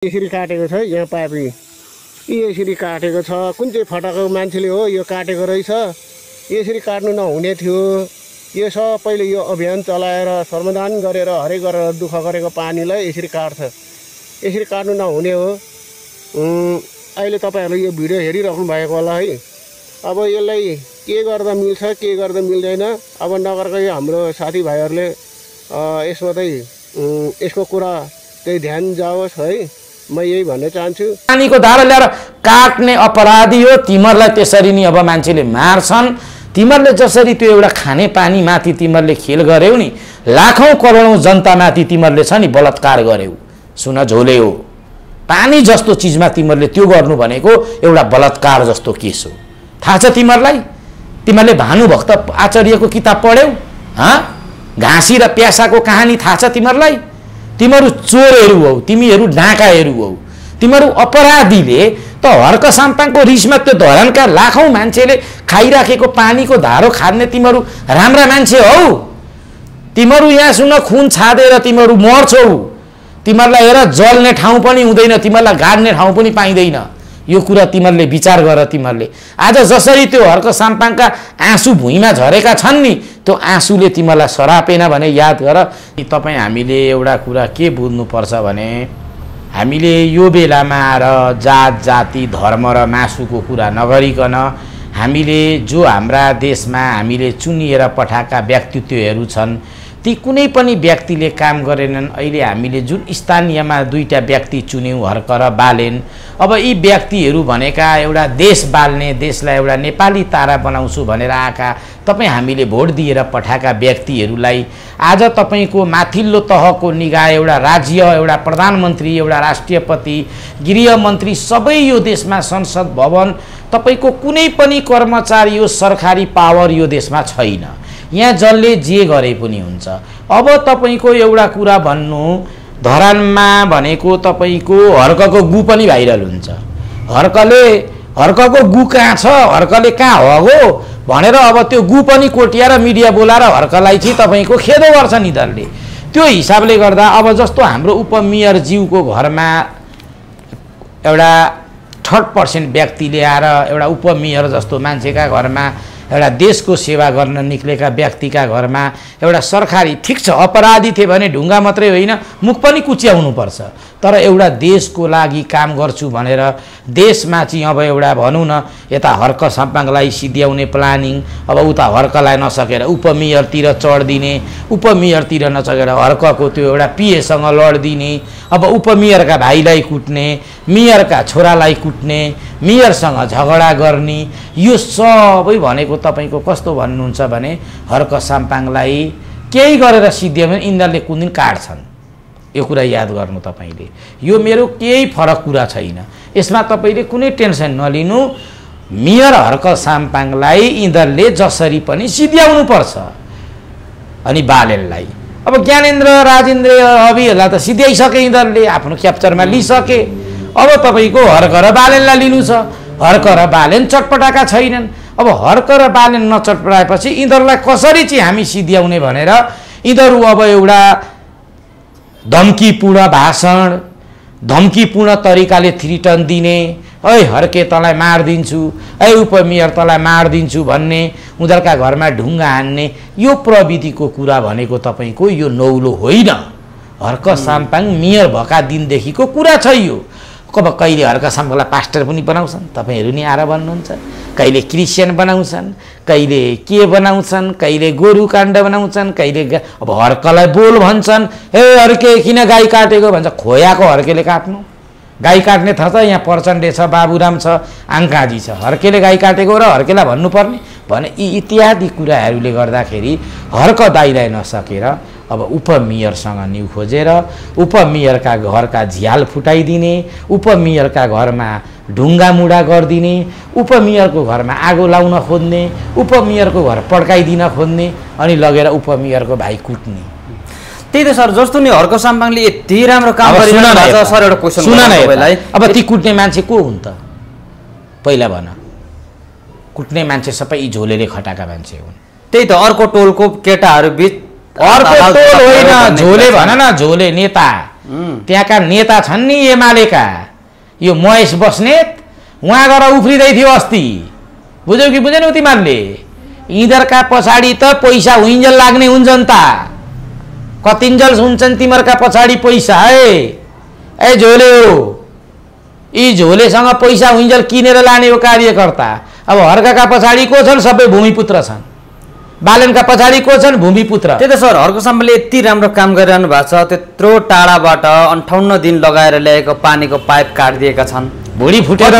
यसरी काटेको छ यहाँ पापी यसरी काटेको छ। कुन चाहिँ फटाको मान्छेले हो यो काटेको रहेछ। यसरी काट्नु नहुने थियो। यो सबैले यो अभियान चलाएर समाधान गरेर हरेक गरेर दुःख गरेको पानीलाई यसरी काट्छ। यसरी काट्नु नहुने हो। अहिले तपाईँहरूले यो भिडियो हेरिराख्नु भएको होला है। अब यसलाई के गर्दा मिल्छ के गर्दा मिल्दैन? अब नगरकै हाम्रो साथीभाइहरूले यसमा चाहिँ यसको कुरा चाहिँ ध्यान जाओस् है। म यही भन्न चाहन्छु। पानीको धारा ल्याएर काट्ने अपराधी हो। तिमीहरूलाई त्यसरी नि अब मान्छेले मार्छन्। तिमीहरूले जसरी त्यो एउटा खाने पानी माथि तिमीहरूले खेल गऱ्यौ नि लाखौँ करोडौँ जनतामाथि तिमीहरूले छ नि बलात्कार गऱ्यौ सुन झोले हो। पानी जस्तो चिजमा तिमीहरूले त्यो गर्नु भनेको एउटा बलात्कार जस्तो केस हो। थाहा छ तिमीहरूलाई? तिमीहरूले भानुभक्त आचार्यको किताब पढ्यौ? हँ? घाँसी र प्यासाको कहानी थाहा छ तिमीहरूलाई? तिमीहरू चोरहरू हौ तिमीहरू डाँकाहरू हौ। तिमीहरू अपराधीले त हर्क साम्पाङको रिसमा त्यो धरानका लाखौँ मान्छेले खाइराखेको पानीको धारो खाने तिमीहरू राम्रा मान्छे हौ। तिमीहरू यहाँ सुन खुन छादेर तिमीहरू मर्छौ। तिमीहरूलाई हेर जल्ने ठाउँ पनि हुँदैन तिमीहरूलाई गाड्ने ठाउँ पनि पाइँदैन। यो कुरा तिमीहरूले विचार गर तिमीहरूले। आज जसरी त्यो हर्क साम्पाङका आँसु भुइँमा झरेका छन् नि त्यो आँसुले तिमीहरूलाई सरापेन भने याद गर। तपाईँ हामीले एउटा कुरा के बुझ्नुपर्छ भने हामीले यो बेलामा आएर जात जाति धर्म र मासुको कुरा नगरिकन हामीले जो हाम्रा देशमा हामीले चुनिएर पठाएका व्यक्तित्वहरू छन् ती कुनै पनि व्यक्तिले काम गरेनन्। अहिले हामीले जुन स्थानीयमा दुईवटा व्यक्ति चुन्यौँ हर्क र बालेन अब यी व्यक्तिहरू भनेका एउटा देश बाल्ने देशलाई एउटा नेपाली तारा बनाउँछु भनेर आएका तपाईँ हामीले भोट दिएर पठाएका व्यक्तिहरूलाई आज तपाईँको माथिल्लो तहको निगाह एउटा राज्य एउटा प्रधानमन्त्री एउटा राष्ट्रियपति गृहमन्त्री सबै यो देशमा संसद भवन तपाईँको कुनै पनि कर्मचारी यो सरकारी पावर यो देशमा छैन। यहाँ जसले जे गरे पनि हुन्छ। अब तपाईँको एउटा कुरा भन्नु धरानमा भनेको तपाईँको हर्कको गु पनि भाइरल हुन्छ। हर्कले हर्कको गु कहाँ छ? हर्कले कहाँ हो भनेर अब त्यो गु पनि कोटिया र मिडिया बोलाएर हर्कलाई चाहिँ तपाईँको खेदो गर्छ निधनले त्यो हिसाबले गर्दा अब जस्तो हाम्रो उपमेयरज्यूको घरमा एउटा थर्ड पर्सेन्ट व्यक्तिले आएर एउटा उपमेयर जस्तो मान्छेका घरमा एउटा देशको सेवा गर्न निक्लेका व्यक्तिका घरमा एउटा सरकारी ठिक छ अपराधी थिए भने ढुङ्गा मात्रै होइन मुख पनि कुच्याउनुपर्छ। तर एउटा देशको लागि काम गर्छु भनेर देशमा चाहिँ अब एउटा भनौँ न यता हर्क साम्पाङलाई सिद्ध्याउने प्लानिङ अब उता हर्कलाई नसकेर उपमेयरतिर चढिदिने उपमेयरतिर नसकेर हर्कको त्यो एउटा पिएसँग लडिदिने अब उपमेयरका भाइलाई कुट्ने मेयरका छोरालाई कुट्ने मेयरसँग झगडा गर्ने यो सबै भनेको तपाईँको कस्तो भन्नुहुन्छ भने हर्क साम्पाङलाई केही गरेर सिद्धियो भने यिनीहरूले कुन दिन काट्छन्? यो कुरा याद गर्नु तपाईँले। यो मेरो केही फरक कुरा छैन। यसमा तपाईँले कुनै टेन्सन नलिनु। मेयर हर्क साम्पाङलाई यिनीहरूले जसरी पनि सिद्ध्याउनु पर्छ अनि बालेनलाई अब ज्ञानेन्द्र राजेन्द्र अभिहरूलाई त सिध्याइसके यिनीहरूले आफ्नो क्याप्चरमा लिइसके। अब तपाईँको हर्क र बालेनलाई लिनु छ। हर्क र बालेन चटपटाएका छैनन्। अब हर्क र बालेन नचटपटाएपछि यिनीहरूलाई कसरी चाहिँ हामी सिध्याउने भनेर यिनीहरू अब एउटा धम्कीपूर्ण भाषण धम्कीपूर्ण तरिकाले थ्रिटन दिने ऐ हर्के तँलाई मारिदिन्छु ऐ उपमेयर तँलाई मारिदिन्छु भन्ने उनीहरूका घरमा ढुङ्गा हान्ने यो प्रविधिको कुरा भनेको तपाईँको यो नौलो होइन। हर्क साम्पाङ मेयर भएका दिनदेखिको कुरा छ यो। अब कहिले हर्क साम्पाङलाई पास्टर पनि बनाउँछन् तपाईँहरू नि आएर भन्नुहुन्छ कहिले क्रिस्चियन बनाउँछन् कहिले के बनाउँछन् कहिले गोरु काण्ड बनाउँछन् कहिले अब हर्कलाई बोल भन्छन् ए हर्के किन गाई काटेको? भन्छ। खोयाको हर्केले काट्नु। गाई काट्ने थाहा छ यहाँ प्रचण्डे छ बाबुराम छ आङ्काजी छ। हर्केले गाई काटेको र हर्केलाई भन्नुपर्ने? भने यी इत्यादि कुराहरूले गर्दाखेरि हर्क दाइलाई नसकेर अब उपमेयरसँग न्यु खोजेर उपमेयरका घरका झ्याल फुटाइदिने उपमेयरका घरमा ढुङ्गा मुढा गरिदिने उपमेयरको घरमा आगो लाउन खोज्ने उपमेयरको घर पड्काइदिन खोज्ने अनि लगेर उपमेयरको भाइ कुट्ने। त्यही त सर जस्तो नि हर्क साम्पाङले यति राम्रो काम सर एउटा क्वेसन सुन न अब ती कुट्ने मान्छे को हुन् त? पहिला भन। कुट्ने मान्छे सबै झोलेले खटाएका मान्छे हुन्। त्यही त अर्को टोलको केटाहरू बिच अर्को टोल होइन झोले भन न झोले नेता। त्यहाँका नेता छन् नि एमालेका। यो महेश बस्नेत उहाँ गएर उफ्रिँदै थियो अस्ति। बुझ्यौ कि बुझेनौ तिमीहरूले यिनीहरूका पछाडि त पैसा हुइन्जेल लाग्ने हुन्छन् त। कतिन्जेल हुन्छन् तिमीहरूका पछाडि पैसा है? ए झोले हो। यी झोलेसँग पैसा हुइन्जेल किनेर लाने हो कार्यकर्ता। अब हर्काका पछाडि को छन्? सबै भूमिपुत्र छन्। बालनका पछाडि को छन् भूमिपुत्र? त्यही त सर हर्क साम्पाले यति राम्रो काम गरिरहनु भएको छ त्यत्रो टाढाबाट अन्ठाउन्न दिन लगाएर ल्याएको पानीको पाइप काटिदिएका छन्। भुँडी फुटेर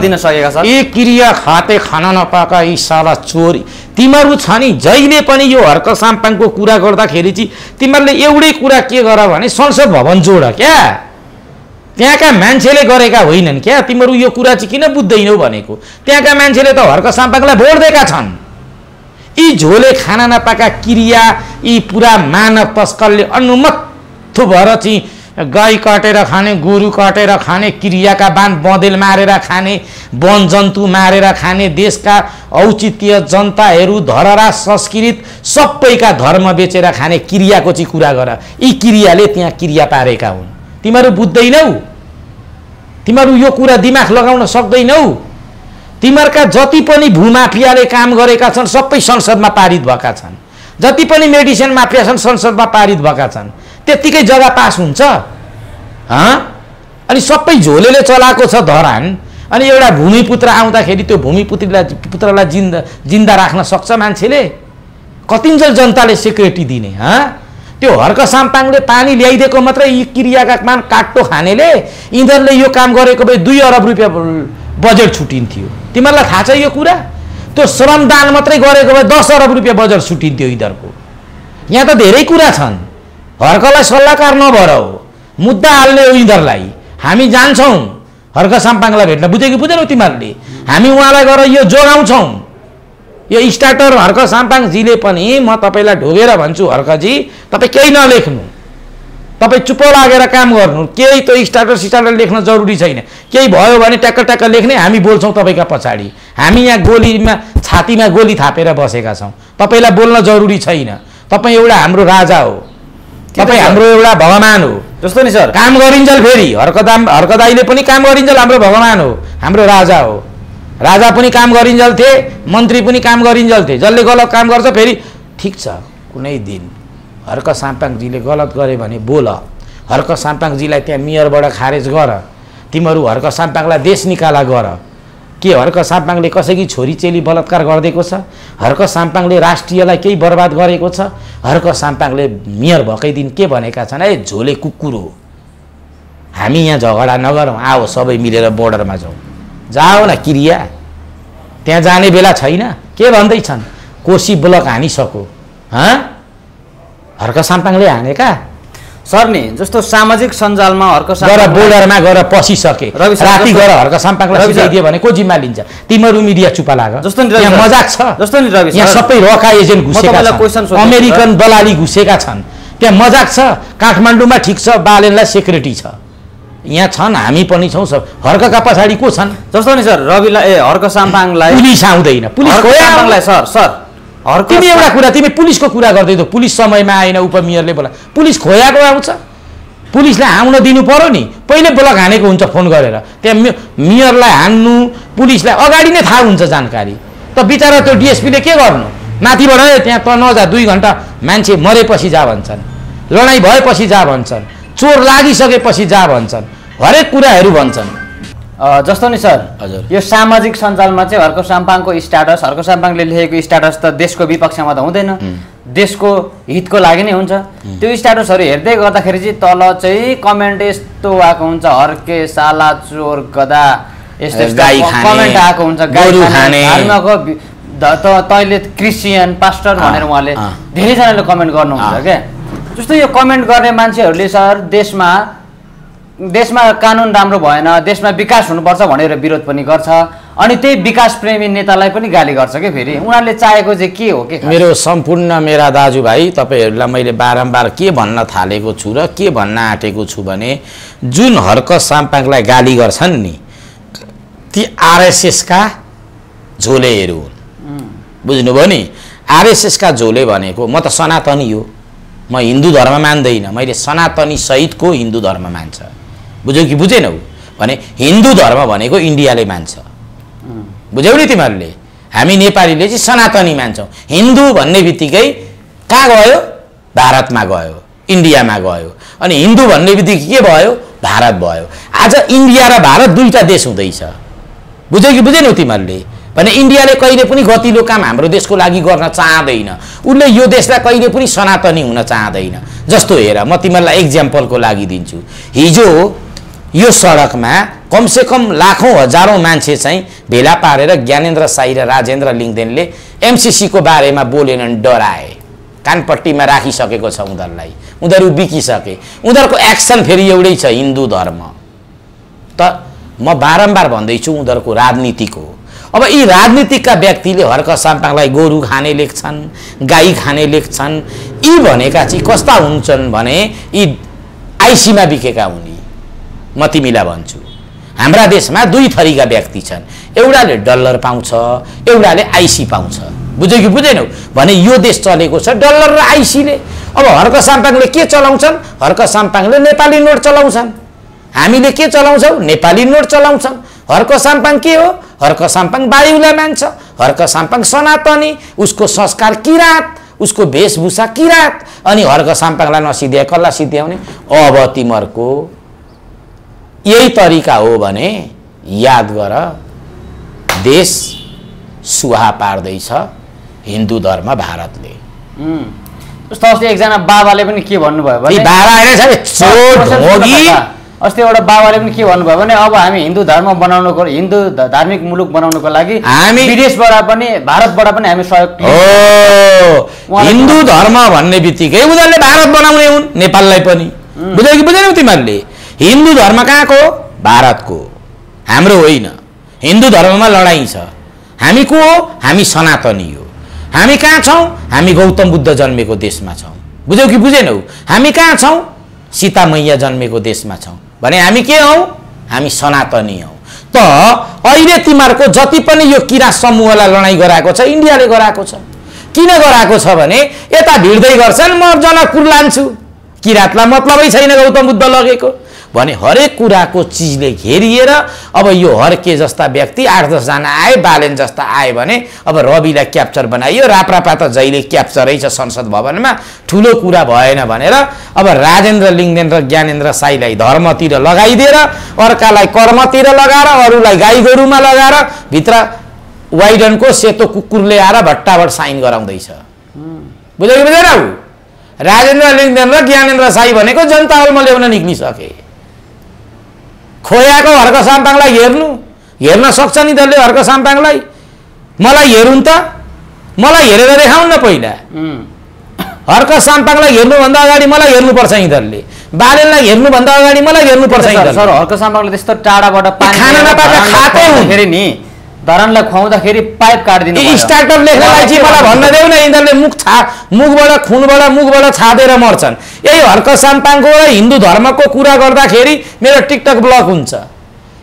दिन सकेका छन् यी क्रिया खाते खान नपाएका यी साला चोरी। तिमीहरू छ नि जहिले पनि यो हर्क साम्पाङको कुरा गर्दाखेरि चाहिँ तिमीहरूले एउटै कुरा के गर भने संसद भवन जोड क्या? त्यहाँका मान्छेले गरेका होइनन् क्या? तिमीहरू यो कुरा चाहिँ किन बुझ्दैनौ भनेको? त्यहाँका मान्छेले त हर्क साम्पाङलाई भोट दिएका छन्। यी झोले खाना नपाएका क्रिया यी पुरा मानव तस्करले अनुमत्थु भएर चाहिँ गाई काटेर खाने गोरु काटेर खाने क्रियाका बान बँदेल मारेर खाने वन जन्तु मारेर खाने देशका औचित्य जनताहरू धरहरा संस्कृत सबैका धर्म बेचेर खाने क्रियाको चाहिँ कुरा गर। यी क्रियाले त्यहाँ क्रिया पारेका हुन्। तिमीहरू बुझ्दैनौ? तिमीहरू यो कुरा दिमाग लगाउन सक्दैनौ? तिमीहरूका जति पनि भूमाफियाले काम गरेका छन् सबै संसदमा पारित भएका छन्। जति पनि मेडिसिन माफिया छन् संसदमा पारित भएका छन्। त्यत्तिकै जग्गा पास हुन्छ। हँ? अनि सबै झोलेले चलाएको छ धरान। अनि एउटा भूमिपुत्र आउँदाखेरि त्यो भूमिपुत्रलाई पुत्रलाई जिन्दा जिन्दा राख्न सक्छ मान्छेले? कतिन्जेल जनताले सेक्युरिटी दिने हँ? त्यो हर्क साम्पाङले पानी ल्याइदिएको मात्रै यी क्रियाका मान काट्टो खानेले यिनीहरूले यो काम गरेको भए दुई अरब रुपियाँ बजेट छुटिन्थ्यो तिमीहरूलाई थाहा छ यो कुरा? त्यो श्रमदान मात्रै गरेको भए दस अरब रुपियाँ बजेट छुटिन्थ्यो यिनीहरूको। यहाँ त धेरै कुरा छन्। हर्कलाई सल्लाहकार नभएर हो मुद्दा हाल्ने हो यिनीहरूलाई। हामी जान्छौँ। हर्क साम्पाङलाई भेट्न बुझ्यो कि बुझेनौ तिमीहरूले। हामी उहाँलाई गएर यो जोगाउँछौँ। यो स्टार्टर हर्क साम्पाङजीले पनि म तपाईँलाई ढोगेर भन्छु हर्कजी तपाईँ केही नलेख्नु। तपाईँ चुप्प लागेर काम गर्नु केही त्यो स्टार्टर सिस्टार्टर लेख्न जरुरी छैन। केही भयो भने ट्याक्क ट्याक्क लेख्ने हामी बोल्छौँ तपाईँका पछाडि। हामी यहाँ गोलीमा छातीमा गोली थापेर बसेका छौँ। तपाईँलाई बोल्न जरुरी छैन। तपाईँ एउटा हाम्रो राजा हो। तपाईँ हाम्रो एउटा भगवान् हो। जस्तो नि सर। काम गरिन्जेल फेरि। हर्कदाम हर्कदाईले पनि काम गरिन्जेल हाम्रो भगवान् हो। हाम्रो राजा हो। राजा पनि काम गरिन्जेल थिए मन्त्री पनि काम गरिन्जेल थिए। जसले गलत काम गर्छ फेरि ठिक छ। कुनै दिन। हर्क साम्पाङजीले गलत गरे भने बोल। हर्क साम्पाङजीलाई त्यहाँ मेयरबाट खारेज गर। तिमीहरू हर्क साम्पाङलाई देश निकाला गर। के हर्क साम्पाङले कसैकी छोरी चेली बलात्कार गरिदिएको छ? हर्क साम्पाङले राष्ट्रियलाई केही बर्बाद गरेको छ? हर्क साम्पाङले मेयर भएकै दिन के भनेका छन्? ए झोले कुकुर हो। हामी यहाँ झगडा नगरौँ। आओ सबै मिलेर बोर्डरमा जाउँ। जाओ न क्रिया। त्यहाँ जाने बेला छैन। के भन्दैछन्? कोसी ब्लक हानिसक्यो। हँ? हर्क साम्पाङले हानेका सर नि जस्तो सामाजिक सञ्जालमा हर्क गएर बोर्डरमा गएर पसिसके। राति गएर हर्क साम्पाङलाई। सिकाइदियो भने को जिम्मा लिन्छ? तिमीहरू मिडिया चुपा लाग जस्तो नि। मजाक छ। जस्तो नि रवि यहाँ। सबै रका एजेन्ट घुसेका छन्। अमेरिकन दलाली घुसेका छन्। त्यहाँ मजाक छ। काठमाडौँमा ठिक छ। बालेनलाई सेक्युरिटी छ। यहाँ छन्। हामी पनि छौँ सब। हर्कका पछाडि को छन्? जस्तो नि सर रविलाई ए हर्क साम्पाङलाई पुलिस आउँदैन। Police sir sir. तिमी एउटा कुरा तिमी पुलिसको कुरा गर्दै थियौ पुलिस समयमा आएन उपमेयरले बोला। पुलिस खोयाको आउँछ। पुलिसलाई आउन दिनु पर्यो नि। पहिले ब्लक हानेको हुन्छ फोन गरेर। त्यहाँ मेयरलाई हान्नु पुलिसलाई अगाडि नै थाहा हुन्छ जानकारी। त बिचरा त्यो डिएसपीले के गर्नु? माथिबाट "ए, त्यहाँ त नजा दुई घन्टा मान्छे मरेपछि जा भन्छन्। लडाइँ भएपछि जा भन्छन्। चोर लागिसकेपछि जा भन्छन्। हरेक कुराहरू भन्छन्। जस्तो नि सर हजुर। यो सामाजिक सञ्जालमा चाहिँ हर्क साम्पाङको स्ट्याटस हर्क साम्पाङले लेखेको स्ट्याटस त देशको विपक्षमा त हुँदैन देशको हितको लागि नै हुन्छ त्यो स्ट्याटसहरू हेर्दै गर्दाखेरि चाहिँ तल चाहिँ कमेन्ट यस्तो आएको हुन्छ हर्के साला चोर गदा यस्तो कमेन्ट आएको हुन्छ। धर्मको तैँले क्रिस्चियन पास्टर भनेर उहाँले। धेरैजनाले कमेन्ट गर्नुहुन्छ। क्या जस्तो यो कमेन्ट गर्ने मान्छेहरूले सर देशमा देशमा कानुन राम्रो भएन देशमा विकास हुनुपर्छ भनेर विरोध पनि गर्छ अनि त्यही विकास प्रेमी नेतालाई पनि गाली गर्छ क्या फेरि? उनीहरूले चाहेको चाहिँ के हो के? मेरो सम्पूर्ण मेरा दाजुभाइ तपाईँहरूलाई मैले बारम्बार के भन्न थालेको छु र के भन्न आँटेको छु भने जुन हर्क साम्पाङलाई गाली गर्छन् नि ती आरएसएसका झोलेहरू हुन्। बुझ्नुभयो नि? आरएसएसका झोले भनेको म त सनातनी हो म हिन्दू धर्म मान्दैन मैले सनातनी सहितको हिन्दू धर्म मान्छ। बुझ्यौ कि बुझेनौ भने हिन्दू धर्म भनेको इन्डियाले मान्छ। बुझ्यौ नि तिमीहरूले? हामी नेपालीले चाहिँ सनातनी मान्छौँ। हिन्दू भन्ने बित्तिकै कहाँ गयो? भारतमा गयो इन्डियामा गयो। अनि हिन्दू भन्ने बित्तिकै के भयो? भारत भयो। आज इन्डिया र भारत दुईवटा देश हुँदैछ। बुझ्यौ कि बुझेनौ तिमीहरूले? भने इन्डियाले कहिले पनि गतिलो काम हाम्रो देशको लागि गर्न चाहँदैन। उसले यो देशलाई कहिले पनि सनातनी हुन चाहँदैन। जस्तो हेर म तिमीहरूलाई एक्जाम्पलको लागि दिन्छु। हिजो यो सडकमा कमसेकम लाखौँ हजारौँ मान्छे चाहिँ भेला पारेर ज्ञानेन्द्र साई र राजेन्द्र लिङ्गदेनले एमसिसीको बारेमा बोलेनन् डराए। कानपट्टिमा राखिसकेको छ उनीहरूलाई। उनीहरू बिकिसके। उनीहरूको एक्सन फेरि एउटै छ हिन्दू धर्म। त म बारम्बार भन्दैछु उनीहरूको राजनीतिको। अब यी राजनीतिकका व्यक्तिले हर्क साम्पाङलाई गोरु खाने लेख्छन् गाई खाने लेख्छन् यी भनेका चाहिँ कस्ता हुन्छन् भने यी आइसीमा बिकेका हुन्। म तिमीलाई भन्छु। हाम्रा देशमा दुई थरीका व्यक्ति छन्। एउटाले डलर पाउँछ एउटाले आइसी पाउँछ। बुझ्यो कि बुझेनौ भने यो देश चलेको छ डलर र आइसीले। अब हर्क साम्पाङले के चलाउँछन्? हर्क साम्पाङले नेपाली नोट चलाउँछन्। हामीले के चलाउँछौँ? नेपाली नोट चलाउँछौँ। हर्क साम्पाङ के हो? हर्क साम्पाङ वायुलाई मान्छ। हर्क साम्पाङ सनातनी। उसको संस्कार किराँत। उसको वेशभूषा किराँत। अनि हर्क साम्पाङलाई नसिध्याए कसलाई सिध्याउने अब तिमीहरूको यही तरिका हो भने याद गर देश सुहा पार्दैछ हिन्दू धर्म भारतले। जस्तो अस्ति एकजना बाबाले पनि के भन्नुभयो भने अस्ति एउटा बाबाले पनि के भन्नुभयो भने अब हामी हिन्दू धर्म बनाउनुको हिन्दू धार्मिक मुलुक बनाउनुको लागि हामी- विदेशबाट पनि भारतबाट पनि हामी सहयोग हिन्दू धर्म भन्ने बित्तिकै उनीहरूले भारत बनाउने हुन् नेपाललाई पनि। बुझ्यौ कि बुझेनौ तिमीहरूले? हिन्दू धर्म कहाँको? भारतको। हाम्रो होइन। हिन्दू धर्ममा लडाइँ छ। हामी को हो? हामी सनातनी हो। हामी कहाँ छौँ? हामी गौतम बुद्ध जन्मेको देशमा छौँ। बुझ्यौ कि बुझेनौ? हामी कहाँ छौँ? सीता मैया जन्मेको देशमा छौँ। भने हामी के हौ? हामी सनातनी हौ। त अहिले तिमीहरूको जति पनि यो किरा समूहलाई लडाइँ गराएको छ इन्डियाले गराएको छ। किन गराएको छ भने यता भिड्दै गर्छन् म जनकपुर लान्छु। किराँतलाई मतलबै छैन गौतम बुद्ध लगेको। भने हरेक कुराको चिजले घेरिएर अब यो हर्के जस्ता व्यक्ति आठ दसजना आए बालेन जस्ता आए भने अब रविलाई क्याप्चर बनाइयो राप्रापा त जहिले क्याप्चरै छ संसद भवनमा ठुलो कुरा भएन भनेर अब राजेन्द्र लिङ्गदेन र ज्ञानेन्द्र साईलाई धर्मतिर लगाइदिएर अर्कालाई कर्मतिर लगाएर अरूलाई गाई गोरुमा लगाएर भित्र वाइडनको सेतो कुकुर ल्याएर भट्टाभट साइन गराउँदैछ। बुझ्यो कि बुझेनौ राजेन्द्र लिङ्गदेन र ज्ञानेन्द्र साई भनेको जनता हलमा ल्याउन निक्लिसके। खोयाको हर्क साम्पाङलाई हेर्नु हेर्न सक्छ नि त्यसले हर्क साम्पाङलाई? मलाई हेरौँ त। मलाई हेरेर देखाउन् न पहिला। हर्क साम्पाङलाई हेर्नुभन्दा अगाडि मलाई हेर्नुपर्छ यिनीहरूले बालेनलाई हेर्नुभन्दा अगाडि मलाई हेर्नुपर्छ सर हर्क साम्बाङले त्यस्तो टाढाबाट खाना नपाएको खाएकै हुन्। खुवाउँदाखेरि नि धरानलाई खुवाउँदाखेरि पाइप काटिदिनु। स्टार्टअप लेख्नलाई चाहिँ मलाई भन्न देऊ न यिनीहरूले मुख छा मुखबाट खुनबाट मुखबाट छादेर मर्छन्। यही हर्क साम्पाङको र हिन्दू धर्मको कुरा गर्दाखेरि मेरो टिकटक ब्लक हुन्छ।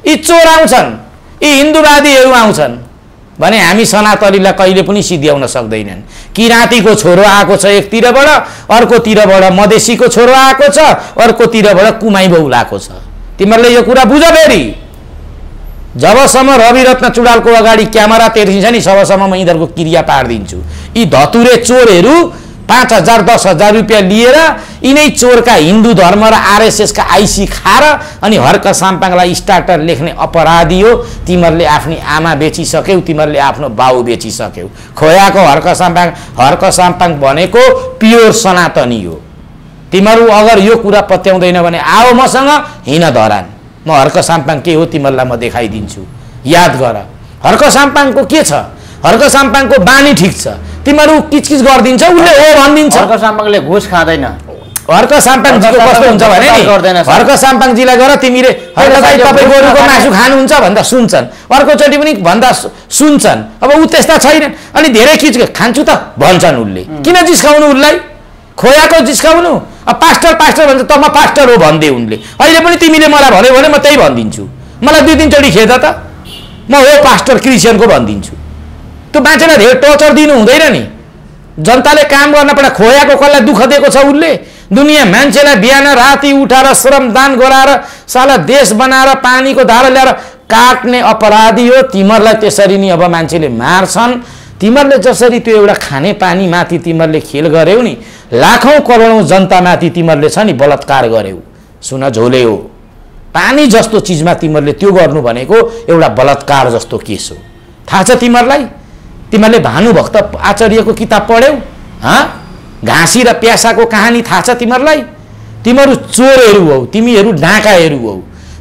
यी चोर आउँछन् यी हिन्दूवादीहरू आउँछन्। भने हामी सनातनीलाई कहिले पनि सिद्ध्याउन सक्दैनन्। किराँतीको छोरो आएको छ एकतिरबाट अर्कोतिरबाट मधेसीको छोरो आएको छ अर्कोतिरबाट कुमाई बहुल आएको छ। तिमीहरूले यो कुरा बुझ फेरि। जबसम्म रविरत्न चुडालको अगाडि क्यामेरा तेर्सिन्छ नि सबसम्म म यिनीहरूको क्रिया पारिदिन्छु। यी धतुरे चोरहरू पाँच हजार दस हजार रुपियाँ लिएर यिनै चोरका हिन्दू धर्म र आरएसएसका आइसी खाएर अनि हर्क साम्पाङलाई स्टार्टर लेख्ने अपराधी हो। तिमीहरूले आफ्नी आमा बेचिसक्यौ तिमीहरूले आफ्नो बाउ बेचिसक्यौ। खोयाको हर्क साम्पाङ हर्क साम्पाङ भनेको प्योर सनातनी हो। तिमीहरू अगर यो कुरा पत्याउँदैन भने आओ मसँग हिँड धरान। म हर्क साम्पाङ के हो तिमीहरूलाई म देखाइदिन्छु। याद गर। हर्क साम्पाङको के छ? हर्क साम्पाङको बानी ठिक छ। तिमीहरू किचकिच गरिदिन्छ उसले हो भनिदिन्छ। हर्क साम्बाङले घुस खाँदैन। हर्क साम्पाङजीको कस्तो हुन्छ भने नि। हर्क साम्पाङजीलाई गर तिमीले तपाईँ गोरुको मासु खानुहुन्छ भन्दा सुन्छन्। अर्कोचोटि पनि भन्दा सुन्छन्। अब ऊ त्यस्ता छैनन् अनि धेरै किच खान्छु त भन्छन् उसले। किन जिस्काउनु उसलाई? खोयाको जिस्काउनु? पास्टर पास्टर भन्छ त म पास्टर हो भनिदिए उनले। अहिले पनि तिमीले मलाई भन्यो भने म त्यही भनिदिन्छु। मलाई दुई तिनचोटि खेद त। म हो पास्टर क्रिस्चियनको भनिदिन्छु। त्यो मान्छेलाई धेरै टर्चर दिनु हुँदैन नि। जनताले काम गर्न पर्दा खोयाको कसलाई दुःख दिएको छ उसले दुनियाँ मान्छेलाई बिहान राति उठाएर श्रमदान गराएर साला देश बनाएर पानीको धारा ल्याएर काट्ने अपराधी हो। तिमीहरूलाई त्यसरी नि अब मान्छेले मार्छन्। तिमीहरूले जसरी त्यो एउटा खाने पानीमाथि तिमीहरूले खेल गऱ्यौ नि लाखौँ करोडौँ जनतामाथि तिमीहरूले छ नि बलात्कार गऱ्यौ सुन झोले हो। पानी जस्तो चिजमा तिमीहरूले त्यो गर्नु भनेको एउटा बलात्कार जस्तो केस हो। थाहा छ तिमीहरूलाई? तिमीहरूले भानुभक्त आचार्यको किताब पढ्यौ? हँ? घाँसी र प्यासाको कहानी थाहा छ तिमीहरूलाई? तिमीहरू चोरहरू हौ तिमीहरू डाँकाहरू हौ।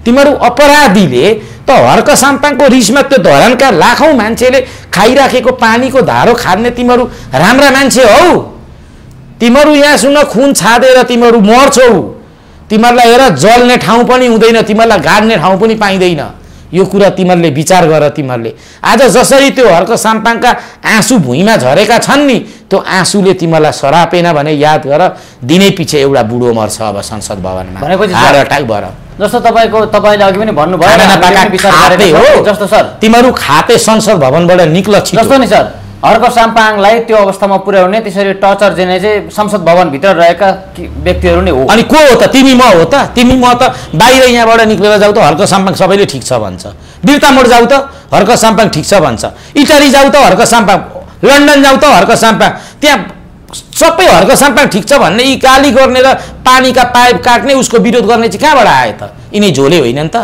तिमीहरू अपराधीले त हर्क साम्पाङको रिसमा त्यो धरानका लाखौँ मान्छेले खाइराखेको पानीको धारो खाद्ने तिमीहरू राम्रा मान्छे हौ। तिमीहरू यहाँ सुन खुन छादेर तिमीहरू मर्छौ। तिमीहरूलाई हेर जल्ने ठाउँ पनि हुँदैन तिमीहरूलाई गाड्ने ठाउँ पनि पाइँदैन। यो कुरा तिमीहरूले विचार गर तिमीहरूले। आज जसरी त्यो हर्क साम्पाङका आँसु भुइँमा झरेका छन् नि त्यो आँसुले तिमीहरूलाई सरापेन भने याद गर दिनै पछि एउटा बुढो मर्छ अब संसद भवनमा। भनेपछि हार्ट अट्याक भएर जस्तो तपाईँको तपाईँले अघि पनि भन्नुभयो सर। तिमीहरू खाते संसद भवनबाट निक्ल जस्तो नि सर। हर्क साम्पाङलाई त्यो अवस्थामा पुर्याउने त्यसरी टर्चर दिने चाहिँ संसद भवनभित्र रहेका व्यक्तिहरू नै हो। अनि को हो त? तिमी म हो त? तिमी म त बाहिर यहाँबाट निक्लेर जाऊ त हर्क साम्पाङ सबैले ठिक छ भन्छ। बिर्ता मोड जाऊ त हर्क साम्पाङ ठिक छ भन्छ। इटाली जाऊ त हर्क साम्पाङ। लन्डन जाऊ त हर्क साम्पाङ। त्यहाँ सबै हर्क साम्पाङ ठिक छ भन्ने यी गाली गर्ने र पानीका पाइप काट्ने उसको विरोध गर्ने चाहिँ कहाँबाट आयो त? यिनै झोले होइनन् त।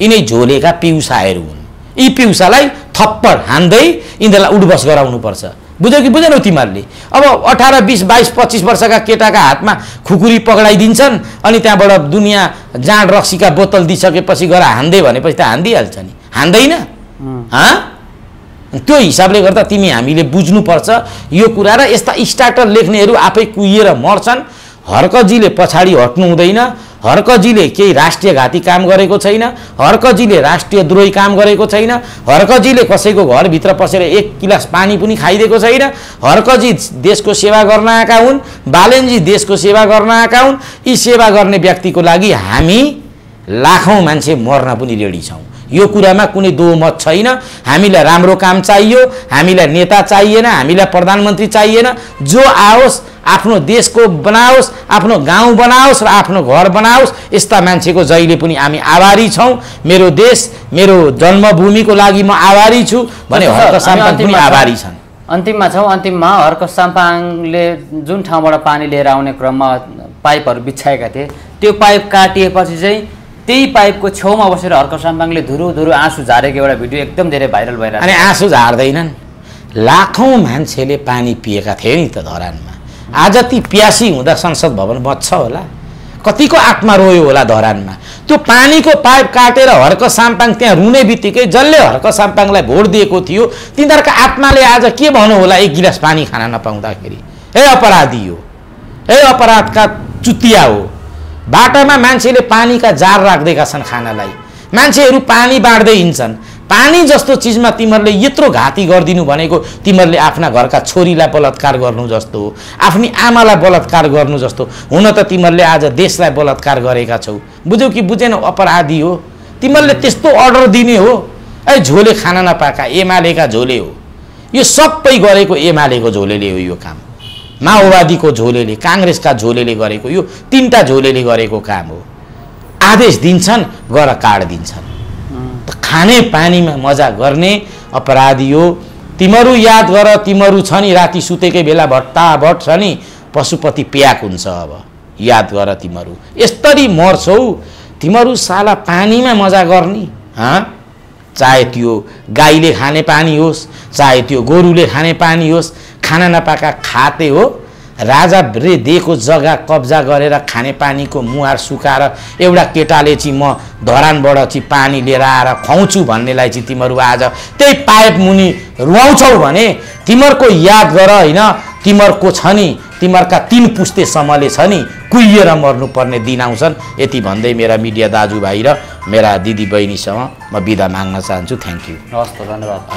यिनै झोलेका पिउसाहरू हुन्। यी पिउसालाई थप्पड हान्दै यिनीहरूलाई उडबस गराउनुपर्छ। बुझ्यौ कि बुझेनौ तिमीहरूले? अब अठार बिस बाइस पच्चिस वर्षका केटाका हातमा खुकुरी पक्राइदिन्छन् अनि त्यहाँबाट दुनियाँ जाँड रक्सीका बोतल दिइसकेपछि गएर हान्दै भनेपछि त हानिदिइहाल्छ नि। हान्दैन? हँ? त्यो हिसाबले गर्दा तिमी हामीले बुझ्नुपर्छ। यो कुरा र यस्ता स्टार्टर लेख्नेहरू आफै कुहिएर मर्छन्। हर्कजीले पछाडि हट्नु हुँदैन हर्कजीले केही राष्ट्रिय घाती काम गरेको छैन हर्कजीले राष्ट्रिय द्रोही काम गरेको छैन हर्कजीले कसैको घरभित्र पसेर एक गिलास पानी पनि खाइदिएको छैन हर्कजी देशको सेवा गर्न आएका हुन् बालेनजी देशको सेवा गर्न आएका हुन् यी सेवा गर्ने व्यक्तिको लागि हामी लाखौँ मान्छे मर्न पनि रेडी छौँ। यो कुरामा कुनै दोमत छैन। हामीलाई राम्रो काम चाहियो हामीलाई नेता चाहिएन हामीलाई प्रधानमन्त्री चाहिएन। जो आओस् आफ्नो देशको बनाओस् आफ्नो गाउँ बनाओस् र आफ्नो घर बनाओस् यस्ता मान्छेको जहिले पनि हामी आभारी छौँ। मेरो देश मेरो जन्मभूमिको लागि म आभारी छु भने हर्क साम्पाङ पनि। आभारी छन्। अन्तिममा छौँ। अन्तिममा हर्क साम्पाङले जुन ठाउँबाट पानी लिएर आउने क्रममा पाइपहरू बिछाएका थिए त्यो पाइप काटिएपछि चाहिँ त्यही पाइपको छेउमा बसेर हर्क साम्पाङले धुरु धुरु आँसु झारेको एउटा भिडियो एकदम धेरै भाइरल भइरहेको अनि आँसु झार्दैनन्। लाखौँ मान्छेले पानी पिएका थिए नि त धरानमा। आज ती प्यासी हुँदा संसद भवन बच्छ होला। कतिको आत्मा रोयो होला धरानमा। त्यो पानीको पाइप काटेर हर्क साम्पाङ त्यहाँ रुने बित्तिकै जसले हर्क साम्पाङलाई भोट दिएको थियो तिनीहरूका आत्माले आज के भन्नु होला एक गिलास पानी खान नपाउँदाखेरि? ए अपराधी हो। ए अपराधका चुतिया हो। बाटामा मान्छेले पानीका जार राख्दैका छन् खानालाई। मान्छेहरू पानी बाँड्दै हिँड्छन्। पानी जस्तो चिजमा तिमीहरूले यत्रो घाती गरिदिनु भनेको तिमीहरूले आफ्ना घरका छोरीलाई बलात्कार गर्नु जस्तो आफ्नी आमालाई बलात्कार गर्नु जस्तो। हुन त तिमीहरूले आज देशलाई बलात्कार गरेका छौ। बुझ्यौ कि बुझेनौ अपराधी हो? तिमीहरूले त्यस्तो अर्डर दिने हो? ए झोले खान नपाएका एमालेका झोले हो। यो सबै गरेको एमालेको झोलेले हो यो काम। माओवादीको झोलेले काङ्ग्रेसका झोलेले गरेको यो तिनवटा झोलेले गरेको काम हो। आदेश दिन्छन् गर काड दिन्छन्। त खाने पानीमा मजा गर्ने अपराधी हो। तिमीहरू याद गर तिमीहरू छ नि राति सुतेकै बेला भट्टाभट छ नि पशुपति प्याक हुन्छ अब। याद गर तिमीहरू। यस्तरी मर्छौ। तिमीहरू साला पानीमा मजा गर्ने हँ? चाहे त्यो गाईले खाने पानी होस् चाहे त्यो गोरुले खाने पानी होस् खाना नपाएका खाते हो। राजाले दिएको जग्गा कब्जा गरेर खाने पानीको मुहार सुकाएर एउटा केटाले चाहिँ म धरानबाट चाहिँ पानी लिएर आएर खुवाउँछु भन्नेलाई चाहिँ तिमीहरू आज त्यही पाइप मुनि रुवाउँछौ भने तिमीहरूको याद गर होइन। तिमीहरूको छ नि तिमीहरूका तिन पुस्तेसम्मले छ नि कुहिएर मर्नुपर्ने दिन आउँछन्। यति भन्दै मेरा मिडिया दाजुभाइ र मेरा दिदी बहिनीसँग म बिदा माग्न चाहन्छु। थ्याङ्क यू हवस् त धन्यवाद।